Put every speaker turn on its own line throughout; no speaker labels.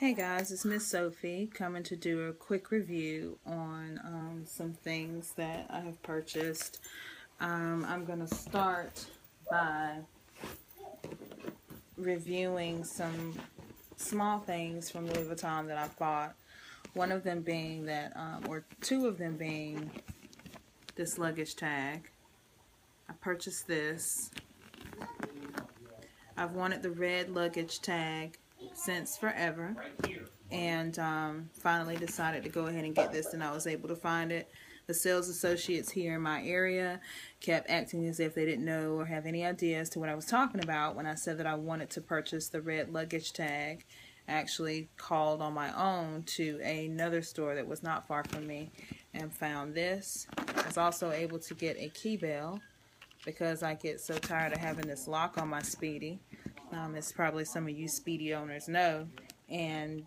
Hey guys, it's Miss Sophie coming to do a quick review on um, some things that I have purchased. Um, I'm going to start by reviewing some small things from Louis Vuitton that I've bought. One of them being that, um, or two of them being this luggage tag. I purchased this. I've wanted the red luggage tag since forever and um, finally decided to go ahead and get this and I was able to find it. The sales associates here in my area kept acting as if they didn't know or have any idea as to what I was talking about when I said that I wanted to purchase the red luggage tag. I actually called on my own to another store that was not far from me and found this. I was also able to get a key bell because I get so tired of having this lock on my Speedy um, as probably some of you Speedy owners know. And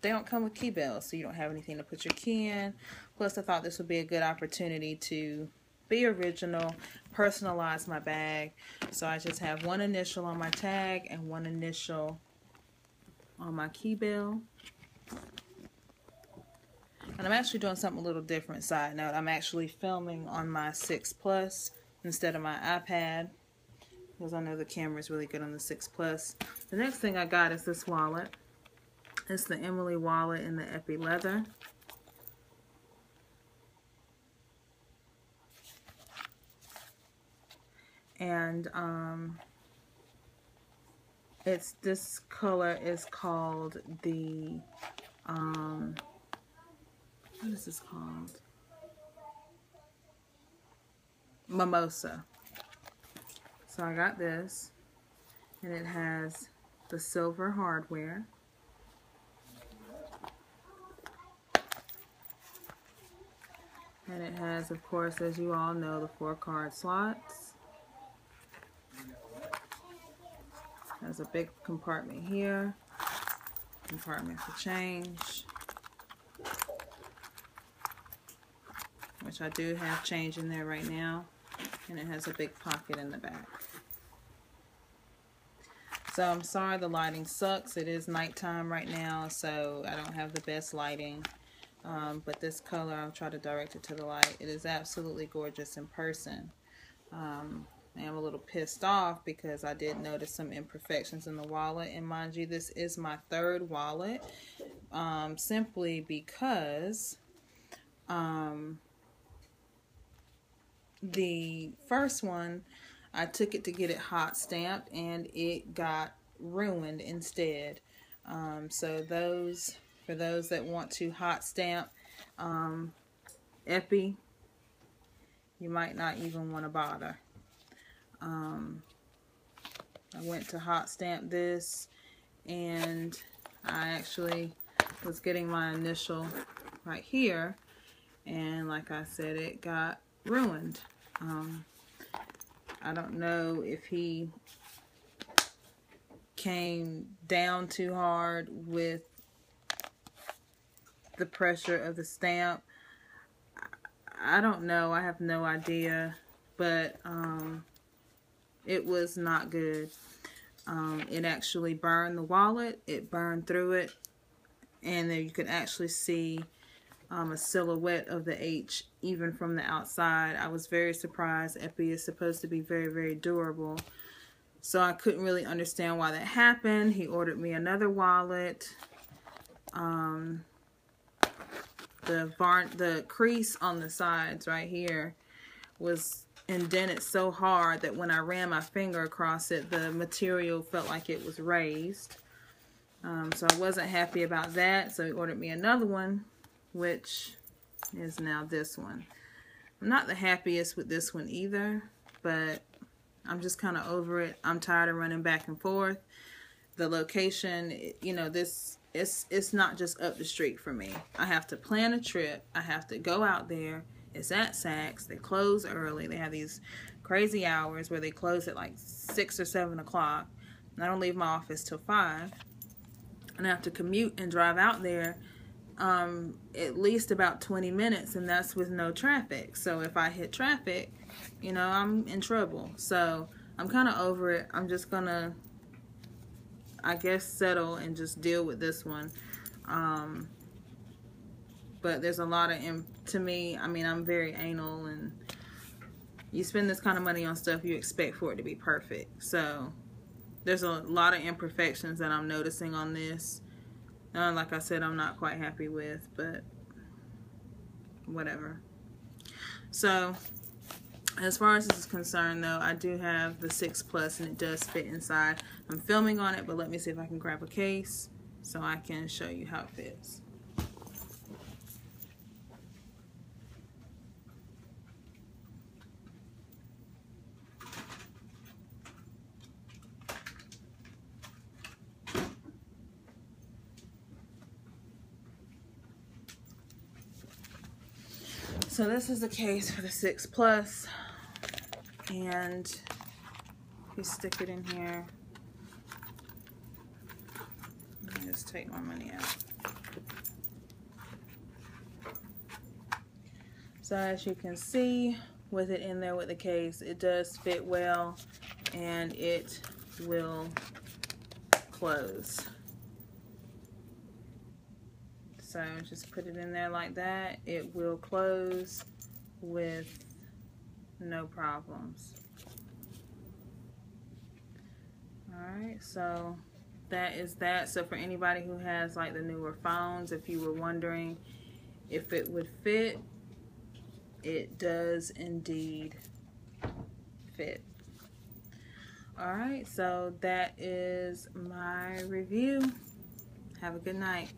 they don't come with key bells, so you don't have anything to put your key in. Plus, I thought this would be a good opportunity to be original, personalize my bag. So I just have one initial on my tag and one initial on my key bell. And I'm actually doing something a little different, side note. I'm actually filming on my 6 Plus instead of my iPad because I know the camera is really good on the 6 Plus. The next thing I got is this wallet. It's the Emilie wallet in the Epi leather. And um, it's this color is called the um, what is this called? Mimosa. So I got this, and it has the silver hardware. And it has, of course, as you all know, the four card slots. Has a big compartment here, compartment for change, which I do have change in there right now, and it has a big pocket in the back. So I'm sorry the lighting sucks. It is nighttime right now, so I don't have the best lighting. Um, but this color, I'll try to direct it to the light. It is absolutely gorgeous in person. Um, I am a little pissed off because I did notice some imperfections in the wallet. And mind you, this is my third wallet. Um, simply because um, the first one I took it to get it hot stamped and it got ruined instead. Um, so those, for those that want to hot stamp um, Epi, you might not even want to bother. Um, I went to hot stamp this and I actually was getting my initial right here and like I said it got ruined. Um, I don't know if he came down too hard with the pressure of the stamp. I don't know. I have no idea. But um, it was not good. Um, it actually burned the wallet. It burned through it. And there you could actually see um, a silhouette of the H even from the outside. I was very surprised. Epi is supposed to be very, very durable. So I couldn't really understand why that happened. He ordered me another wallet. Um, the barn, the crease on the sides right here was indented so hard that when I ran my finger across it, the material felt like it was raised. Um, so I wasn't happy about that. So he ordered me another one which is now this one. I'm not the happiest with this one either, but I'm just kind of over it. I'm tired of running back and forth. The location, you know, this it's it's not just up the street for me. I have to plan a trip. I have to go out there. It's at Saks. They close early. They have these crazy hours where they close at like six or seven o'clock. And I don't leave my office till five. And I have to commute and drive out there um, at least about 20 minutes, and that's with no traffic. So if I hit traffic, you know, I'm in trouble. So I'm kind of over it. I'm just gonna, I guess, settle and just deal with this one. Um, but there's a lot of, to me, I mean, I'm very anal and you spend this kind of money on stuff, you expect for it to be perfect. So there's a lot of imperfections that I'm noticing on this. Uh, like I said, I'm not quite happy with, but whatever. So as far as this is concerned though, I do have the 6 Plus and it does fit inside. I'm filming on it, but let me see if I can grab a case so I can show you how it fits. So this is the case for the 6 Plus and you stick it in here. Let me just take my money out. So as you can see, with it in there with the case, it does fit well and it will close. So just put it in there like that. It will close with no problems. Alright, so that is that. So for anybody who has like the newer phones, if you were wondering if it would fit, it does indeed fit. Alright, so that is my review. Have a good night.